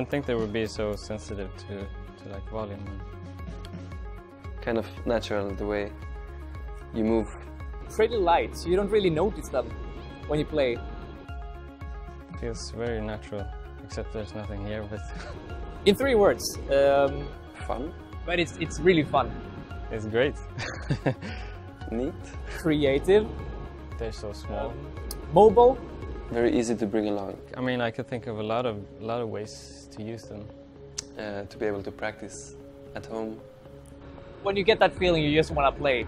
wow. I didn't think they would be so sensitive to, to like volume. Kind of natural the way you move. Pretty light, so you don't really notice them when you play. It feels very natural, except there's nothing here, but In three words, um, Fun, but it's, it's really fun. it's great. neat, Creative, They're so small. mobile, very easy to bring along I mean, I could think of a lot of a lot of ways to use them. uh, to be able to practice at home. when you get that feeling you just want to play.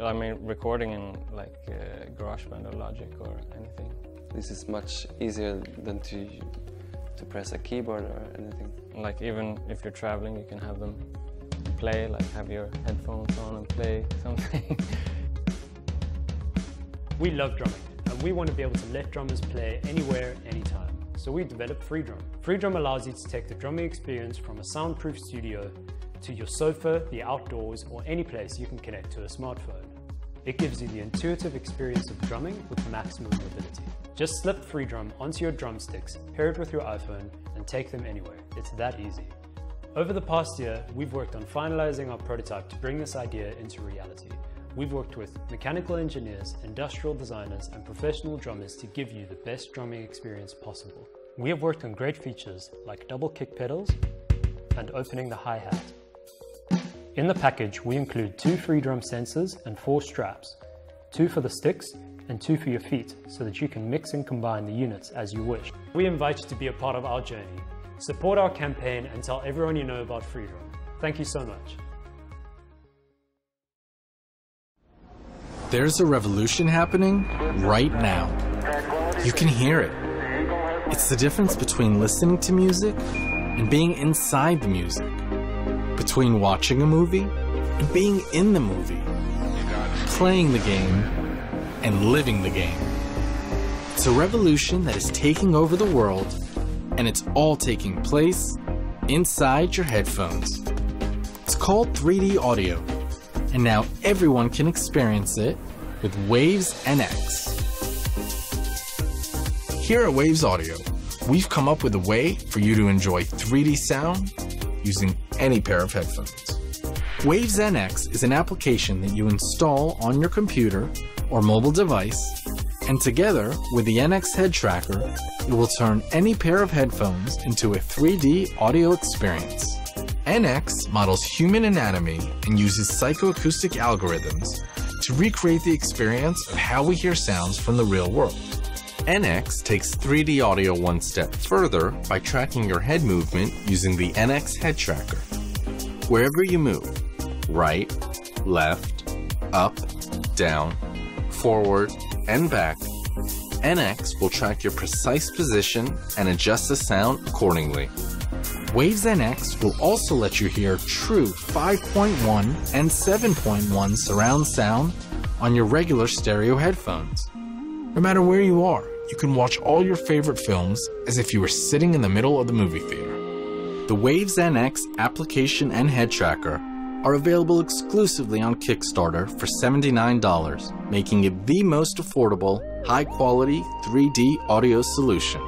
I mean, recording in like uh, GarageBand or Logic or anything. This is much easier than to to press a keyboard or anything. Like even if you're traveling, you can have them play. Like have your headphones on and play something. We love drumming, and we want to be able to let drummers play anywhere, anytime. So we developed FreeDrum. FreeDrum allows you to take the drumming experience from a soundproof studio to your sofa, the outdoors, or any place you can connect to a smartphone. It gives you the intuitive experience of drumming with maximum mobility. Just slip FreeDrum onto your drumsticks, pair it with your iPhone, and take them anywhere. It's that easy. Over the past year, we've worked on finalizing our prototype to bring this idea into reality. We've worked with mechanical engineers, industrial designers, and professional drummers to give you the best drumming experience possible. We have worked on great features like double kick pedals and opening the hi-hat. In the package, we include two free drum sensors and four straps, two for the sticks and two for your feet, so that you can mix and combine the units as you wish. We invite you to be a part of our journey. Support our campaign and tell everyone you know about FreeDrum. Thank you so much. There's a revolution happening right now. You can hear it. It's the difference between listening to music and being inside the music, between watching a movie and being in the movie, playing the game and living the game. It's a revolution that is taking over the world, and it's all taking place inside your headphones. It's called 3D audio, and now everyone can experience it with Waves NX. Here at Waves Audio, we've come up with a way for you to enjoy 3D sound using any pair of headphones. Waves NX is an application that you install on your computer or mobile device, and together with the NX head tracker, it will turn any pair of headphones into a 3D audio experience. NX models human anatomy and uses psychoacoustic algorithms to recreate the experience of how we hear sounds from the real world. NX takes 3D audio one step further by tracking your head movement using the NX head tracker. Wherever you move, right, left, up, down, forward, and back, NX will track your precise position and adjust the sound accordingly. Waves NX will also let you hear true 5.1 and 7.1 surround sound on your regular stereo headphones. No matter where you are, you can watch all your favorite films as if you were sitting in the middle of the movie theater. The Waves NX application and head tracker are available exclusively on Kickstarter for $79, making it the most affordable, high quality 3D audio solution.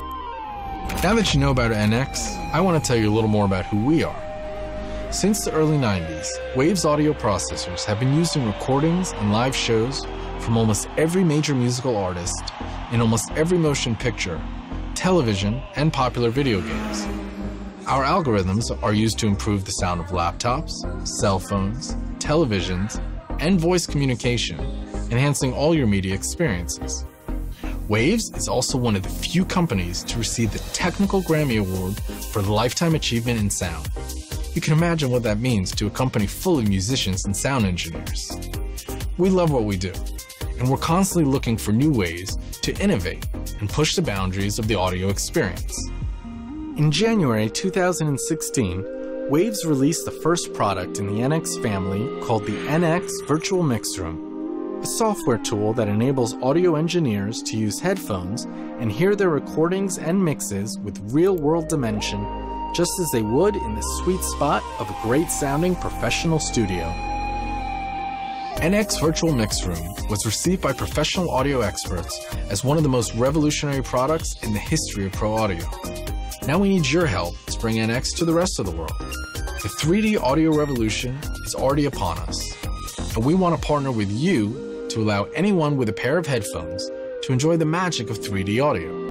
Now that you know about NX, I want to tell you a little more about who we are. Since the early 90s, Waves audio processors have been used in recordings and live shows from almost every major musical artist, in almost every motion picture, television, and popular video games. Our algorithms are used to improve the sound of laptops, cell phones, televisions, and voice communication, enhancing all your media experiences. Waves is also one of the few companies to receive the Technical Grammy Award for Lifetime Achievement in Sound. You can imagine what that means to a company full of musicians and sound engineers. We love what we do, and we're constantly looking for new ways to innovate and push the boundaries of the audio experience. In January 2016, Waves released the first product in the NX family called the NX Virtual Mix Room, a software tool that enables audio engineers to use headphones and hear their recordings and mixes with real world dimension, just as they would in the sweet spot of a great sounding professional studio. NX Virtual Mix Room was received by professional audio experts as one of the most revolutionary products in the history of pro audio. Now we need your help to bring NX to the rest of the world. The 3D audio revolution is already upon us, and we want to partner with you to allow anyone with a pair of headphones to enjoy the magic of 3D audio.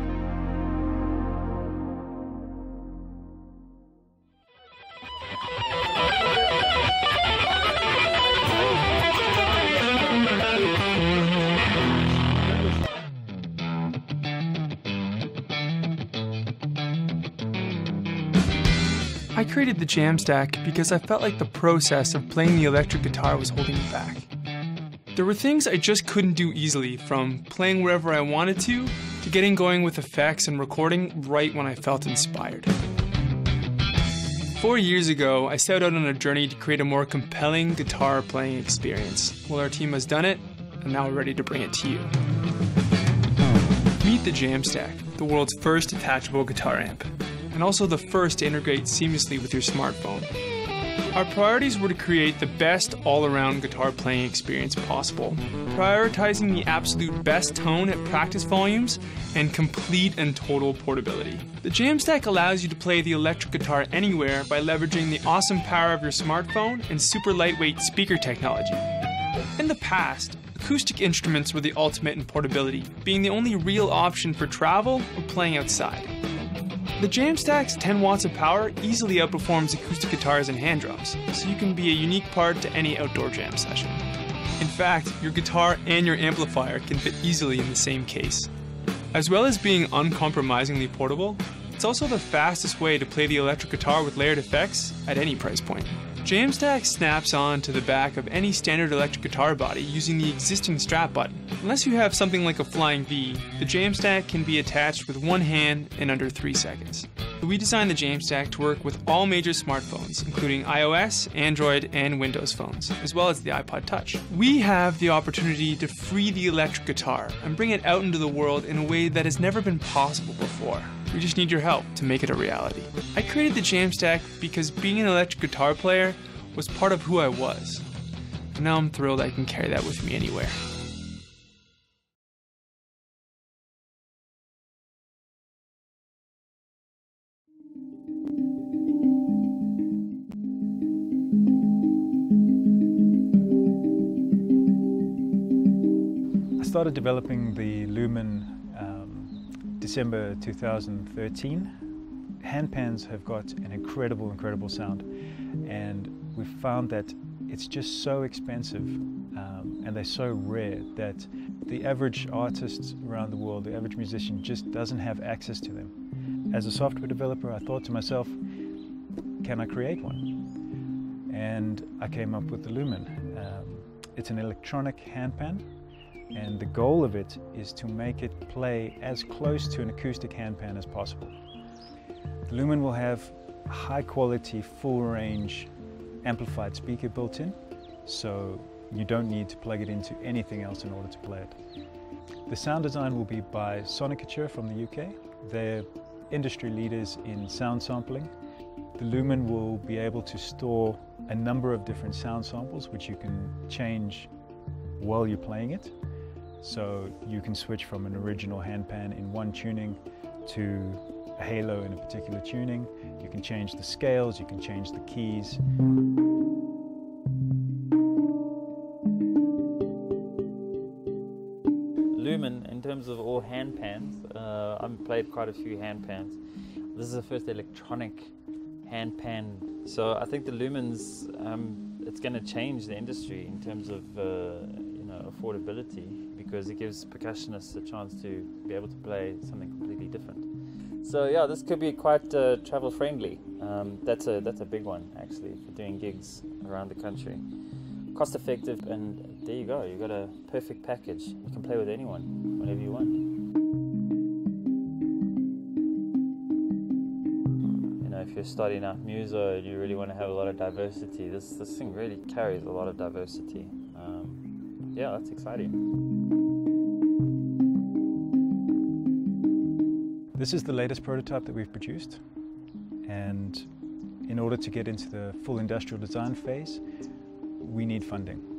I created the Jamstack because I felt like the process of playing the electric guitar was holding me back. There were things I just couldn't do easily, from playing wherever I wanted to, to getting going with effects and recording right when I felt inspired. Four years ago, I set out on a journey to create a more compelling guitar playing experience. Well, our team has done it, and now we're ready to bring it to you. Meet the Jamstack, the world's first detachable guitar amp and also the first to integrate seamlessly with your smartphone. Our priorities were to create the best all around guitar playing experience possible, prioritizing the absolute best tone at practice volumes and complete and total portability. The Jamstack allows you to play the electric guitar anywhere by leveraging the awesome power of your smartphone and super lightweight speaker technology. In the past, acoustic instruments were the ultimate in portability, being the only real option for travel or playing outside. The Jamstack's 10 watts of power easily outperforms acoustic guitars and hand drums, so you can be a unique part to any outdoor jam session. In fact, your guitar and your amplifier can fit easily in the same case. As well as being uncompromisingly portable, it's also the fastest way to play the electric guitar with layered effects at any price point. Jamstack snaps on to the back of any standard electric guitar body using the existing strap button. Unless you have something like a Flying V, the Jamstack can be attached with one hand in under 3 seconds. We designed the Jamstack to work with all major smartphones, including iOS, Android, and Windows phones, as well as the iPod Touch. We have the opportunity to free the electric guitar and bring it out into the world in a way that has never been possible before. We just need your help to make it a reality. I created the Jamstack because being an electric guitar player was part of who I was. And now I'm thrilled I can carry that with me anywhere. I started developing the Lumen um, December 2013. Hand pans have got an incredible, incredible sound, and we've found that it's just so expensive um, and they're so rare that the average artist around the world, the average musician, just doesn't have access to them. As a software developer, I thought to myself, can I create one? And I came up with the Lumen. Um, it's an electronic handpan and the goal of it is to make it play as close to an acoustic handpan as possible. The Lumen will have a high quality, full range amplified speaker built in, so you don't need to plug it into anything else in order to play it. The sound design will be by Sonicature from the UK. They're industry leaders in sound sampling. The Lumen will be able to store a number of different sound samples which you can change while you're playing it. So you can switch from an original handpan in one tuning to a halo in a particular tuning. You can change the scales, you can change the keys. Terms of all hand pans, uh, I've played quite a few hand pans. This is the first electronic hand pan. So I think the Lumens, um, it's going to change the industry in terms of uh, you know affordability because it gives percussionists a chance to be able to play something completely different. So yeah, this could be quite uh, travel friendly. Um, that's a that's a big one actually for doing gigs around the country. Cost effective, and there you go. You've got a perfect package. You can play with anyone whenever you want. You know, if you're starting out muso and you really want to have a lot of diversity, this this thing really carries a lot of diversity. Um, yeah, that's exciting. This is the latest prototype that we've produced, and in order to get into the full industrial design phase, we need funding.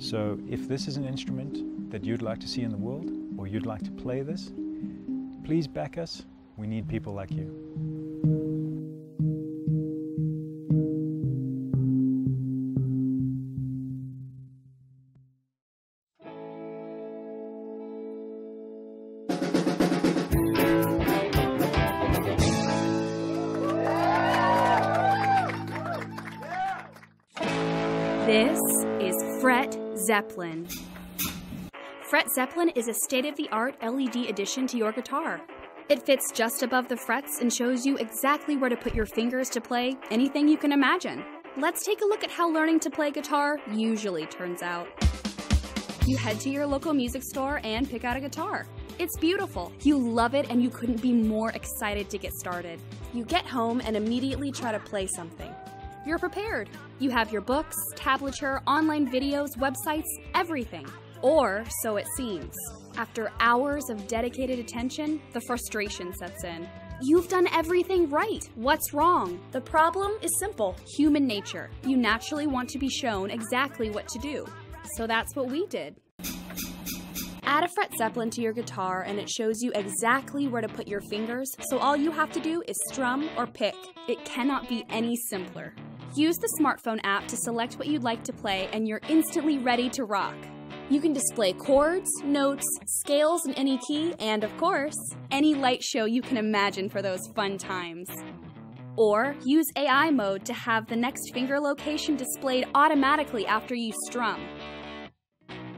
So if this is an instrument that you'd like to see in the world, or you'd like to play this, please back us. We need people like you. This is Fret Zeppelin. Fret Zeppelin is a state of the art LED addition to your guitar. It fits just above the frets and shows you exactly where to put your fingers to play anything you can imagine. Let's take a look at how learning to play guitar usually turns out. You head to your local music store and pick out a guitar. It's beautiful. You love it and you couldn't be more excited to get started. You get home and immediately try to play something. You're prepared. You have your books, tablature, online videos, websites, everything. Or so it seems. After hours of dedicated attention, the frustration sets in. You've done everything right. What's wrong? The problem is simple human nature. You naturally want to be shown exactly what to do. So that's what we did. Add a fret zeppelin to your guitar and it shows you exactly where to put your fingers, so all you have to do is strum or pick. It cannot be any simpler. Use the smartphone app to select what you'd like to play and you're instantly ready to rock. You can display chords, notes, scales in any key, and of course, any light show you can imagine for those fun times. Or use AI mode to have the next finger location displayed automatically after you strum.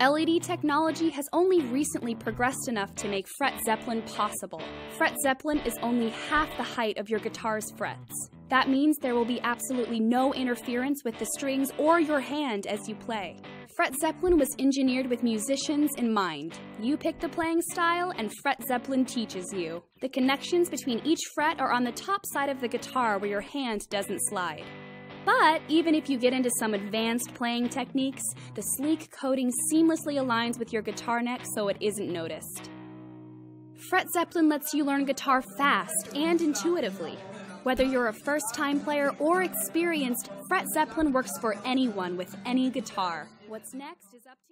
LED technology has only recently progressed enough to make Fret Zeppelin possible. Fret Zeppelin is only half the height of your guitar's frets. That means there will be absolutely no interference with the strings or your hand as you play. Fret Zeppelin was engineered with musicians in mind. You pick the playing style, and Fret Zeppelin teaches you. The connections between each fret are on the top side of the guitar where your hand doesn't slide. But even if you get into some advanced playing techniques, the sleek coating seamlessly aligns with your guitar neck so it isn't noticed. Fret Zeppelin lets you learn guitar fast and intuitively. Whether you're a first time player or experienced, Fret Zeppelin works for anyone with any guitar. What's next is up to you.